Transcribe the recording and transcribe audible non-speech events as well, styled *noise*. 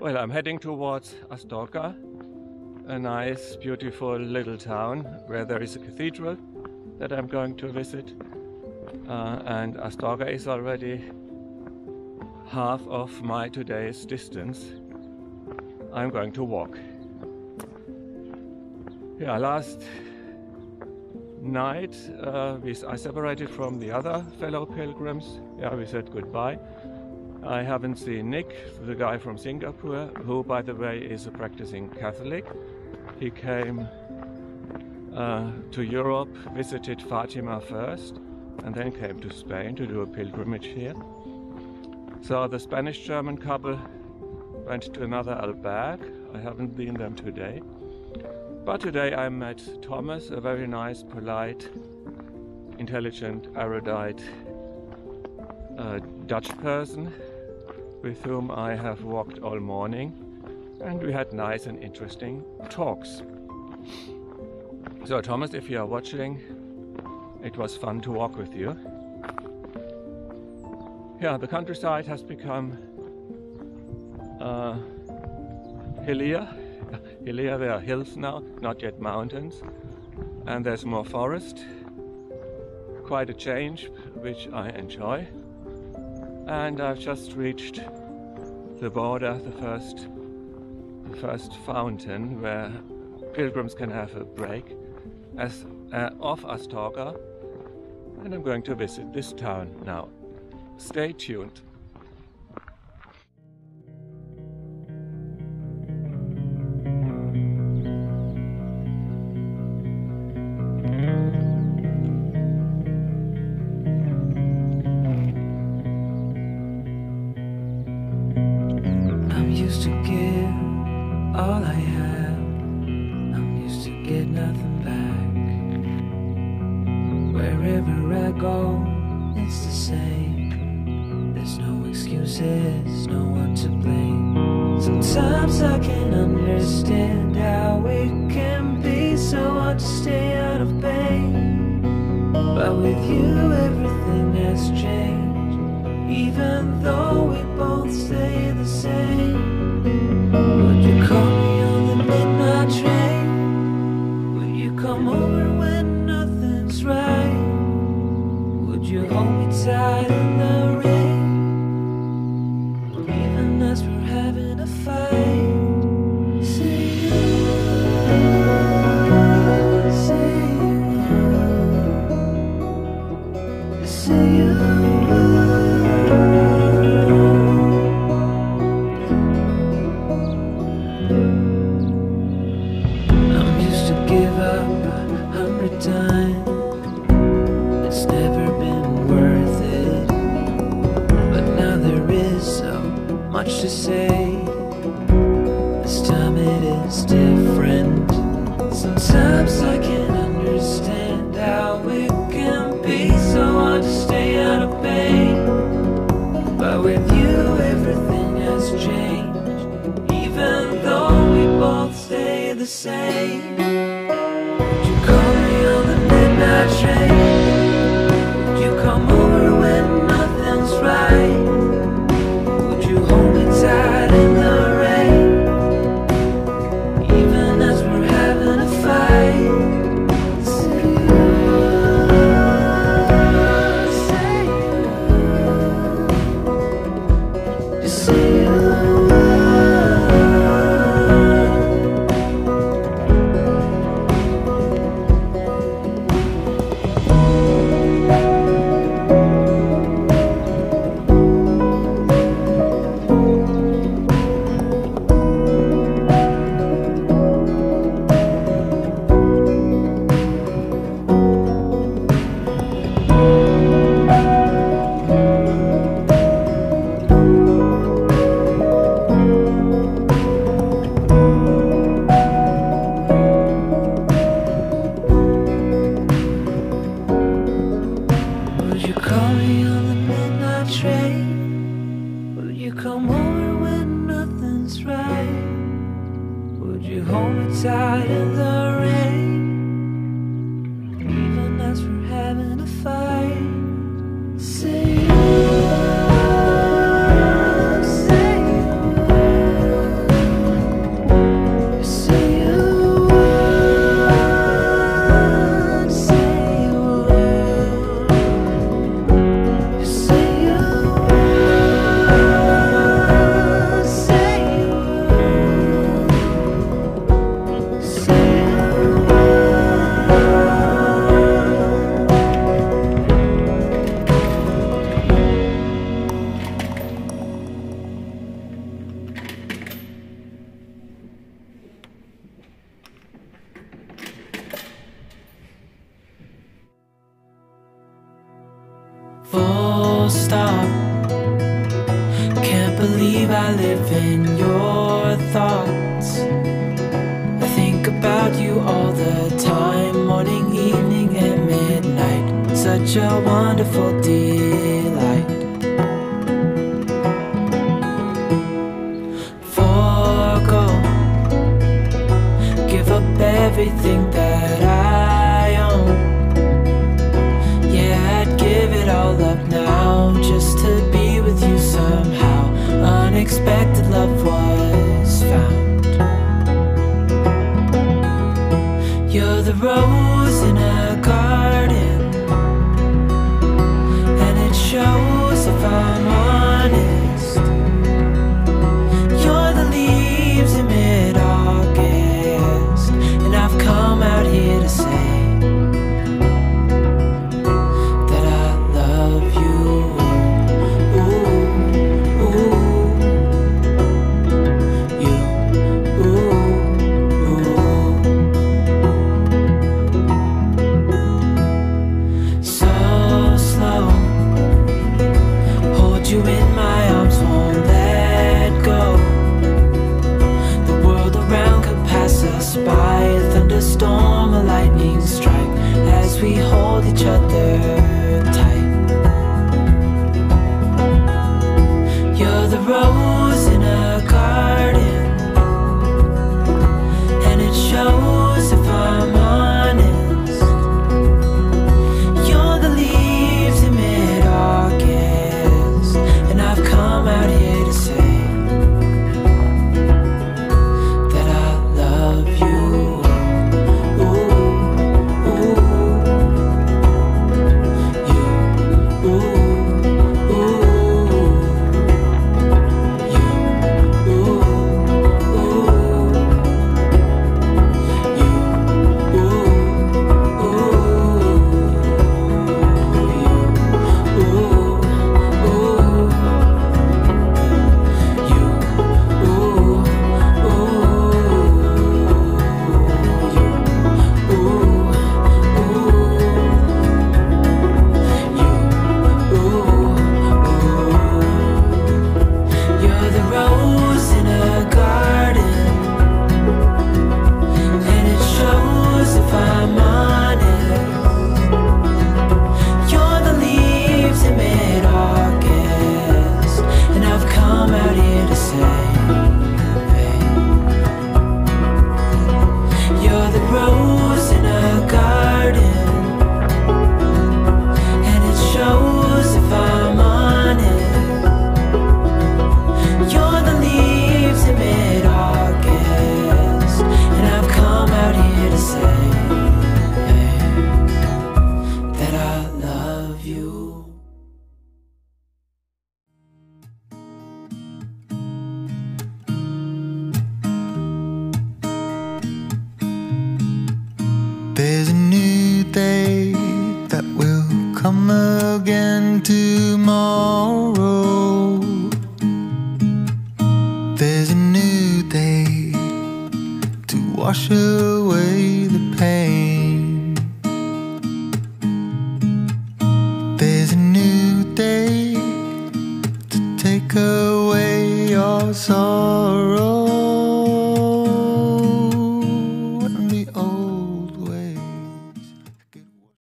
Well, I'm heading towards Astorga, a nice, beautiful little town where there is a cathedral that I'm going to visit. Uh, and Astorga is already half of my today's distance. I'm going to walk. Yeah, last night uh, we, I separated from the other fellow pilgrims. Yeah, we said goodbye. I haven't seen Nick, the guy from Singapore, who, by the way, is a practicing Catholic. He came uh, to Europe, visited Fatima first, and then came to Spain to do a pilgrimage here. So the Spanish German couple went to another albergue. I haven't seen them today. But today I met Thomas, a very nice, polite, intelligent, erudite uh, Dutch person with whom I have walked all morning and we had nice and interesting talks. So Thomas, if you are watching, it was fun to walk with you. Yeah, the countryside has become uh, hillier *laughs* Hillier, there are hills now, not yet mountains, and there's more forest. Quite a change, which I enjoy. And I've just reached the border, the first, the first fountain where pilgrims can have a break, as uh, off Astorga, and I'm going to visit this town now. Stay tuned. Excuses, no one to blame. Sometimes I can understand how it can be so hard to stay out of pain. But with you, everything has changed, even though we both stay the same. Would you call me it's different. Sometimes I can't understand how we can be so hard to stay out of pain. But with you, everything has changed, even though we both stay the same. hold me tight in the rain, even as we're having a fight. Say I live in your thoughts. I think about you all the time, morning, evening, and midnight. Such a wonderful delight. Forgo, give up everything that I own. Yeah, I'd give it all up now, just Expected love was found. You're the road.